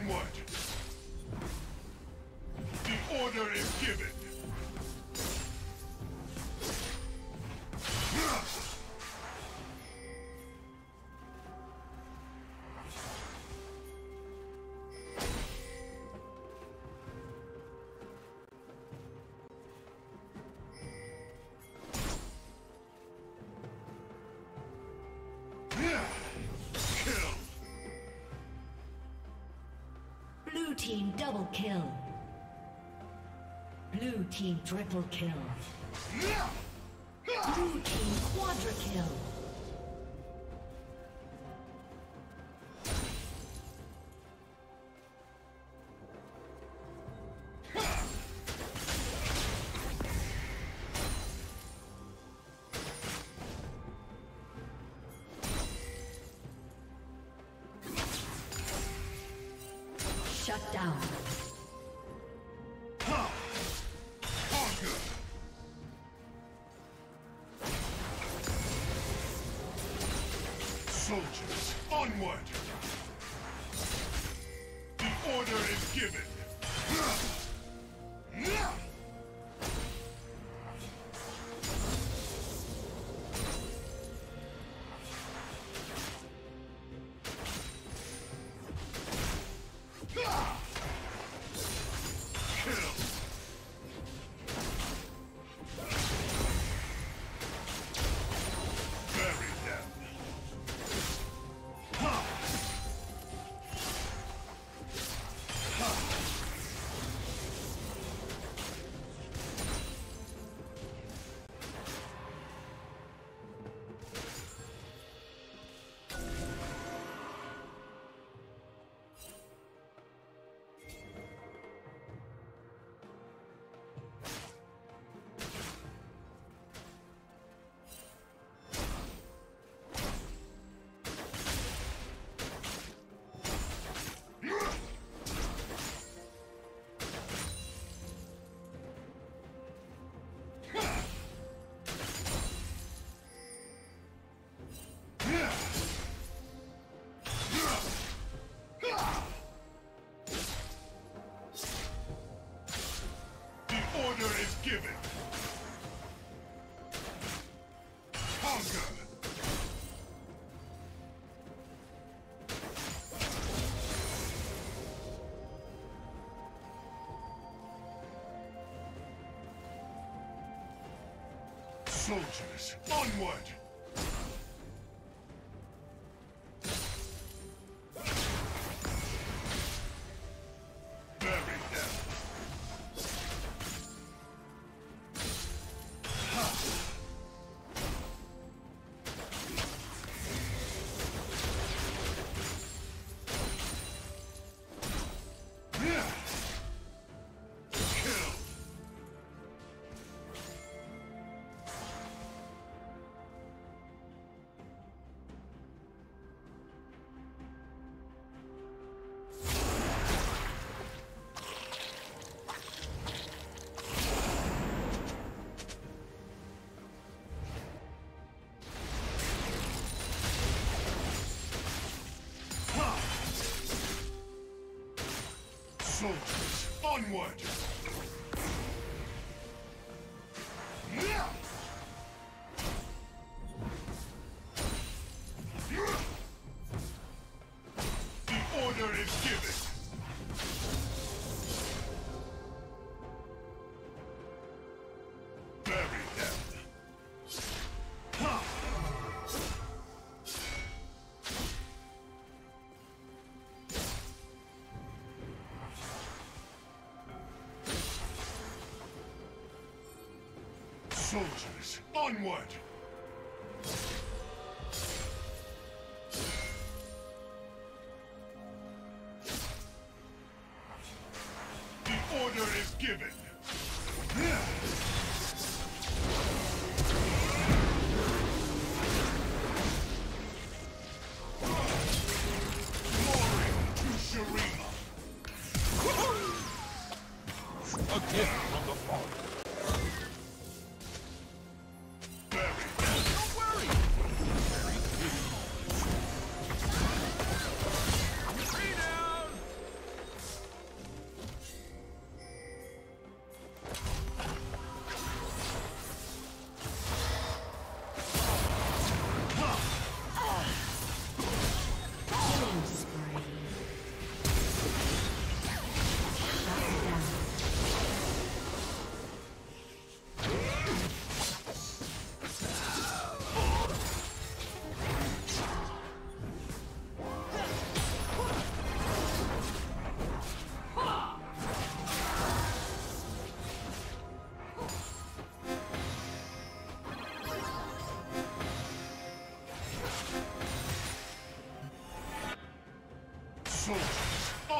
teamwork. team double kill. Blue team triple kill. Blue team quadra kill. soldiers, onward! soldiers, onward! Soldiers, onward!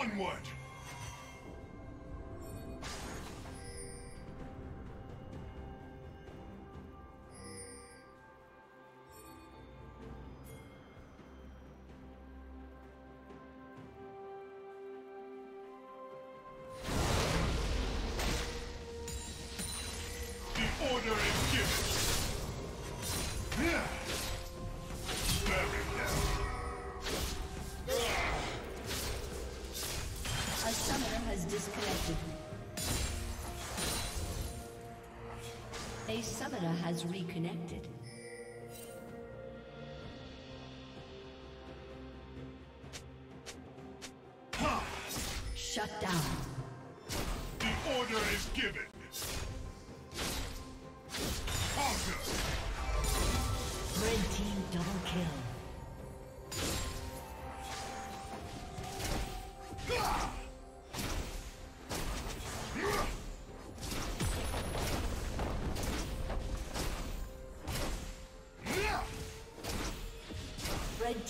Onward! Has reconnected. Shut down. The order is given.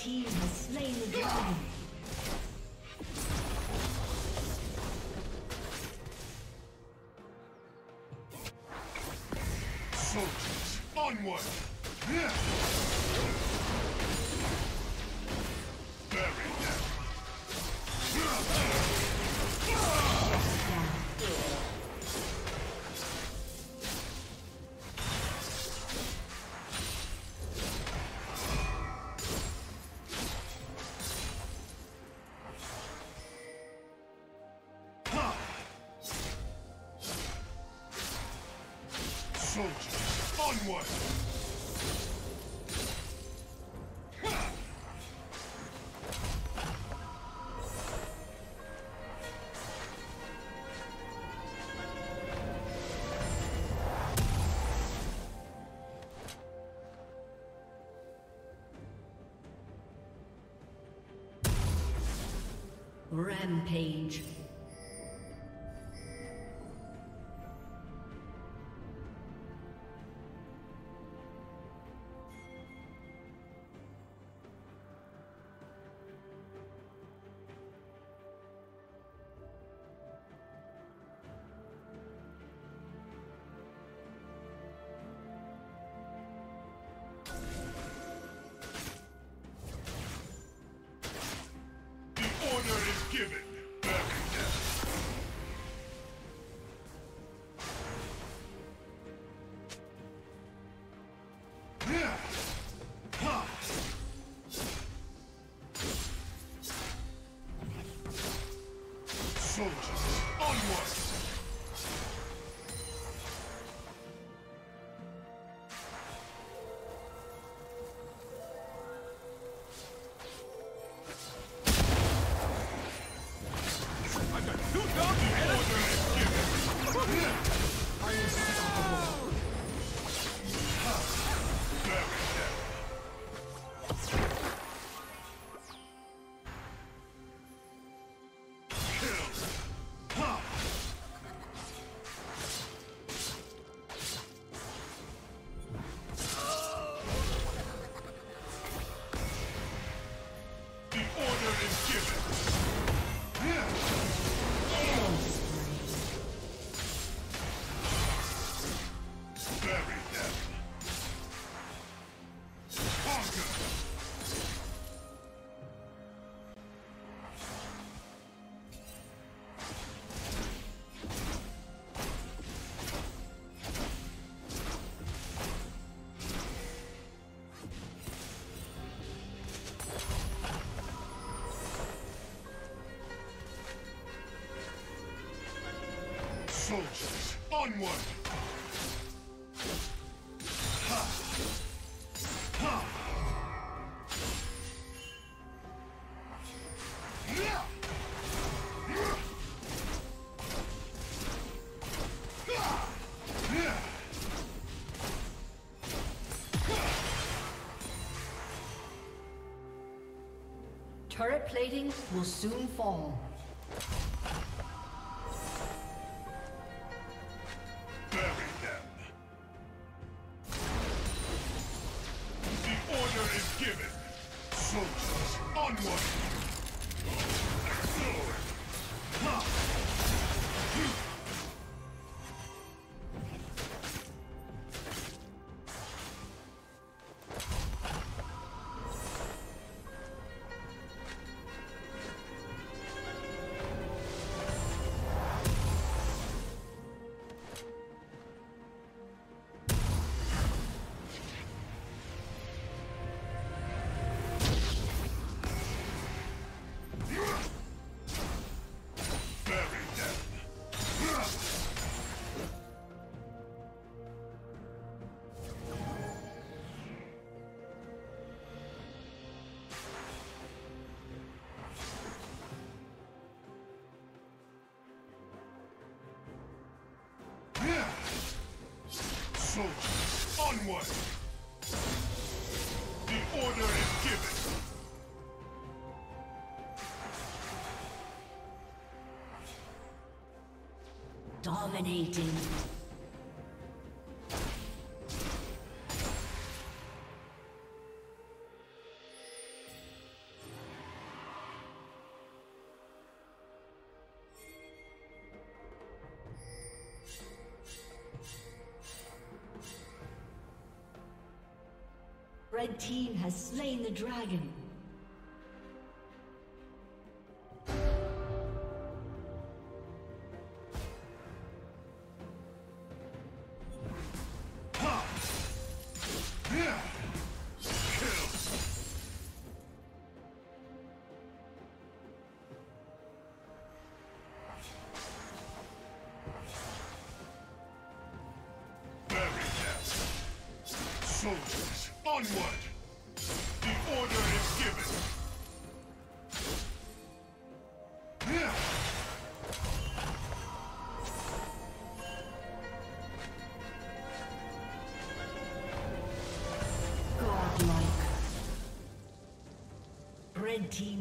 Team has slain the dragon. Soldiers, onward! Yeah. Rampage. Soldiers, onward! Turret plating will soon fall. Soldiers, onward! Forward! Onward! The order is given! Dominating. Has slain the dragon. Soldiers, onward!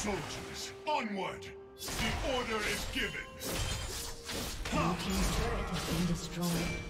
Soldiers, onward! The order is given! Blue team's turret has been destroyed.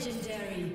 Legendary.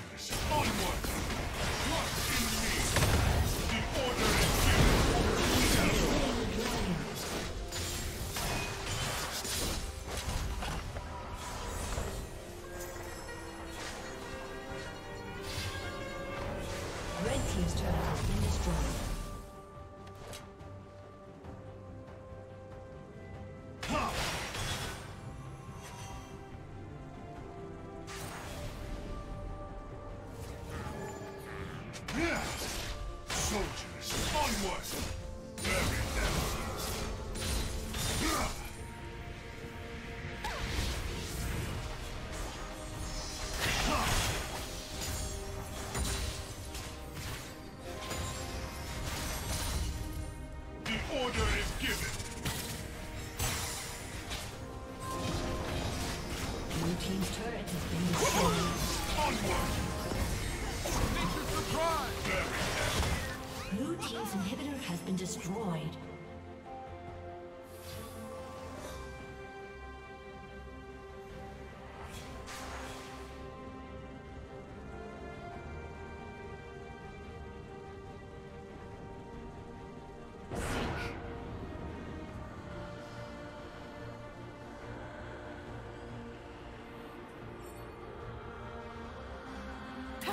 Sure, sure.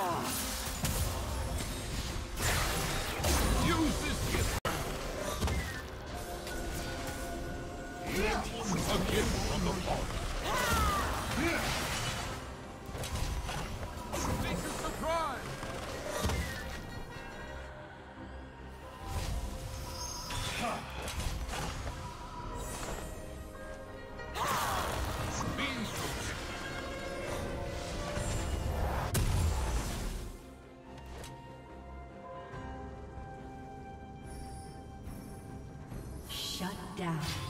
Oh. down.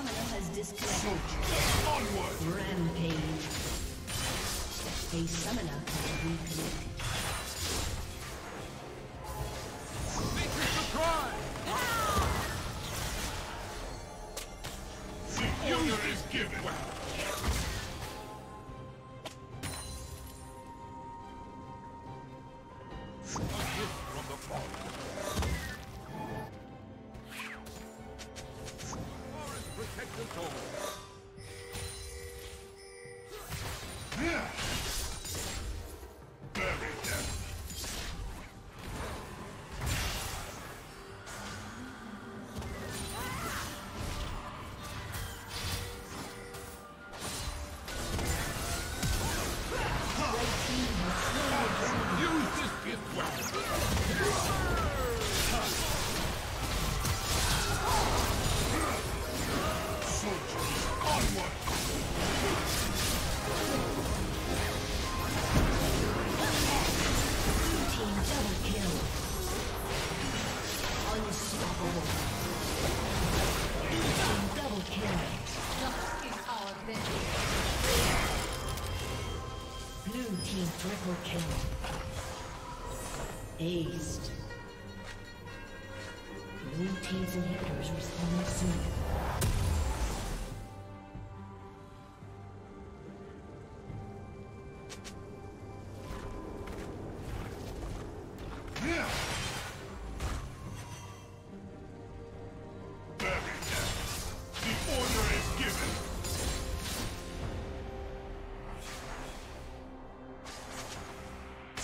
Summoner has disconnected. Rampage. A summoner has reconnected.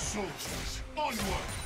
Soldiers, onward!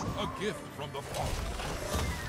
A gift from the Father.